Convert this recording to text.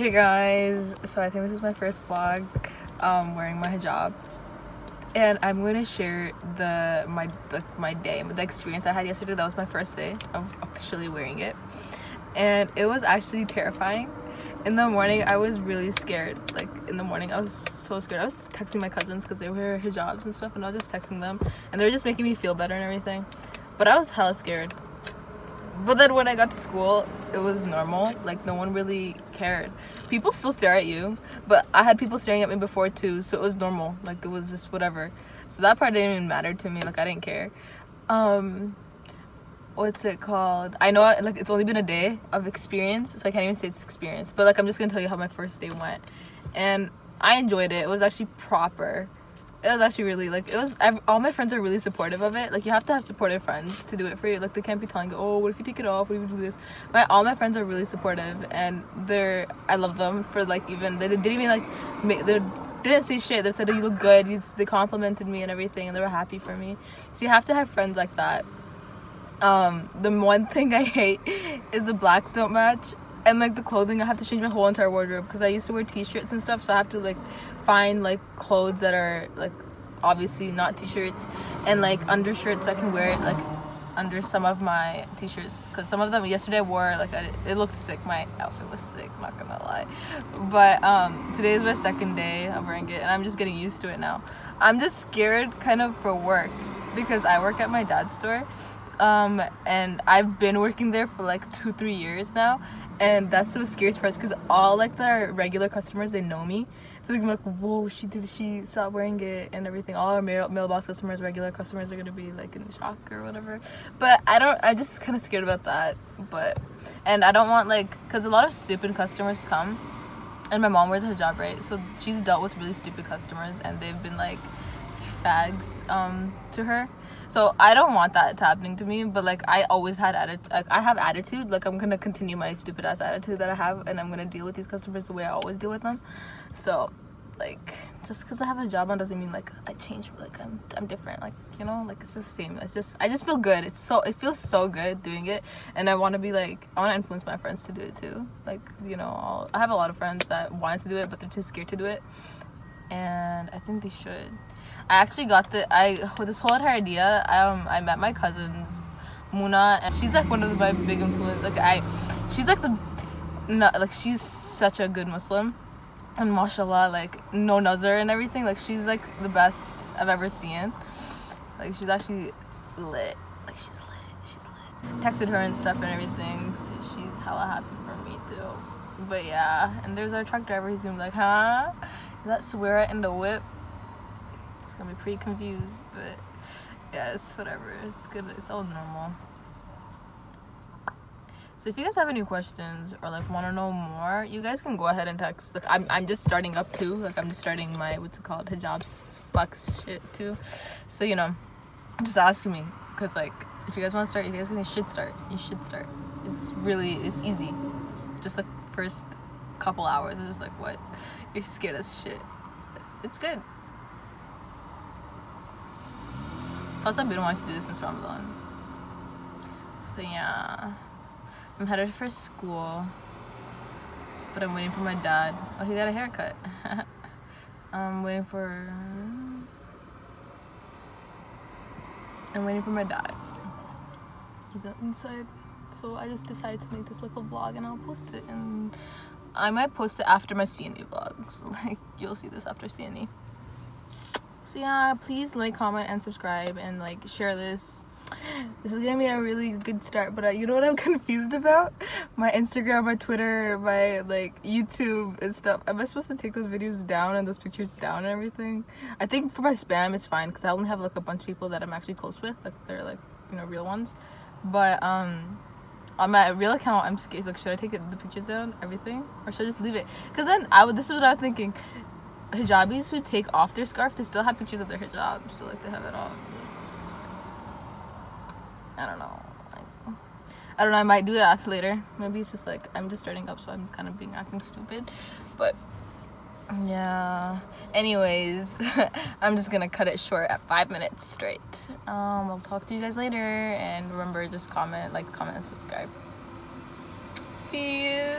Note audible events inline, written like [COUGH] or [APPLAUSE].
Hey guys, so I think this is my first vlog um, wearing my hijab and I'm going to share the my the, my day, the experience I had yesterday. That was my first day of officially wearing it and it was actually terrifying. In the morning, I was really scared. Like in the morning, I was so scared. I was texting my cousins because they wear hijabs and stuff and I was just texting them and they were just making me feel better and everything. But I was hella scared but then when I got to school, it was normal. Like no one really cared. People still stare at you, but I had people staring at me before too, so it was normal. Like it was just whatever. So that part didn't even matter to me. Like I didn't care. Um, what's it called? I know like it's only been a day of experience, so I can't even say it's experience. But like I'm just gonna tell you how my first day went, and I enjoyed it. It was actually proper it was actually really like it was I've, all my friends are really supportive of it. Like you have to have supportive friends to do it for you. Like they can't be telling you oh what if you take it off? What if you do this? My all my friends are really supportive and they're i love them for like even they didn't even like make they didn't say shit. They said oh you look good. They complimented me and everything and they were happy for me. So you have to have friends like that. Um the one [LAUGHS] thing i hate is the blacks don't match and like the clothing i have to change my whole entire wardrobe because i used to wear t-shirts and stuff so i have to like find like clothes that are like obviously not t-shirts and like undershirts so i can wear it like under some of my t-shirts because some of them yesterday I wore like I, it looked sick. My outfit was sick not gonna lie. But um today is my second day of wearing it and i'm just getting used to it now. I'm just scared kind of for work because i work at my dad's store um and i've been working there for like two three years now and that's the scariest part because all like the regular customers they know me. So they're like whoa she did she stop wearing it and everything. All our mail mailbox customers regular customers are gonna be like in shock or whatever. But i don't i just kind of scared about that but and i don't want like because a lot of stupid customers come and my mom wears a hijab right? So she's dealt with really stupid customers and they've been like fags um to her so i don't want that to happening to me but like i always had attitude like i have attitude. Like i'm gonna continue my stupid ass attitude that i have and i'm gonna deal with these customers the way i always deal with them. So like just because i have hijab on doesn't mean like i change like i'm i'm different. Like you know like it's just the same. It's just i just feel good. It's so it feels so good doing it and i want to be like i want to influence my friends to do it too. Like you know I'll, i have a lot of friends that want to do it but they're too scared to do it and i think they should I actually got the I [LAUGHS] this whole entire idea. Um, I met my cousins, Muna, and she's like one of the, my big influence. Like I, she's like the, no, like she's such a good Muslim, and mashallah, like no nazar and everything. Like she's like the best I've ever seen. Like she's actually lit. Like she's lit. She's lit. Texted her and stuff and everything. So she's hella happy for me too. But yeah, and there's our truck driver. He's gonna be like, huh? Is that Sawera in the whip? It's gonna be pretty confused, but yeah, it's whatever. It's good. It's all normal. So if you guys have any questions or like want to know more, you guys can go ahead and text. Like I'm, I'm just starting up too. Like I'm just starting my what's it called hijab flex shit too. So you know, just ask me because like if you guys want to start, you guys should start. You should start. It's really it's easy. Just like first couple hours, it's just like what [LAUGHS] you're scared as shit. It's good. Plus, I've been wanting to do this since Ramadan. So yeah, I'm headed for school, but I'm waiting for my dad. Oh, he got a haircut. [LAUGHS] I'm waiting for. I'm waiting for my dad. He's inside, so I just decided to make this little vlog, and I'll post it. And I might post it after my CNE vlog, so [LAUGHS] like you'll see this after CNE so yeah please like comment and subscribe and like share this. This is gonna be a really good start but uh, you know what i'm [LAUGHS] confused about? My instagram my twitter my like youtube and stuff. Am i supposed to take those videos down and those pictures down and everything? I think for my spam it's fine because i only have like a bunch of people that i'm actually close with like they're like you know real ones. But um on my real account i'm scared like should i take the pictures down everything or should i just leave it because then i would this is what i'm thinking hijabis who take off their scarf, they still have pictures of their hijab, so like they have it all. I don't know. I don't know. I might do that later. Maybe it's just like I'm just starting up, so I'm kind of being acting stupid. But yeah. Anyways, [LAUGHS] I'm just gonna cut it short at five minutes straight. Um, I'll talk to you guys later, and remember, just comment, like, comment, and subscribe. Peace.